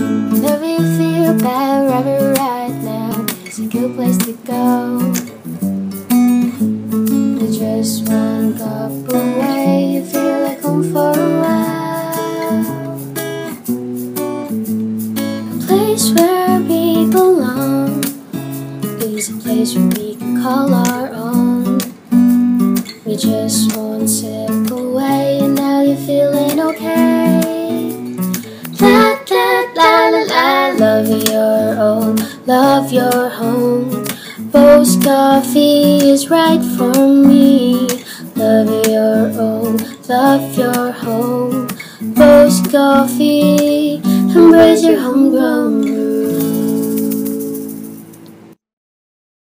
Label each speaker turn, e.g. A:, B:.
A: Whenever you feel bad, wherever right now is a good place to go. You're just one cup away, you feel like home for a while. A place where we belong is a place where we can call our own. We just one sip away, own, love your home. Bo's coffee is right for me. Love your own, love your home. Bo's coffee, embrace your homegrown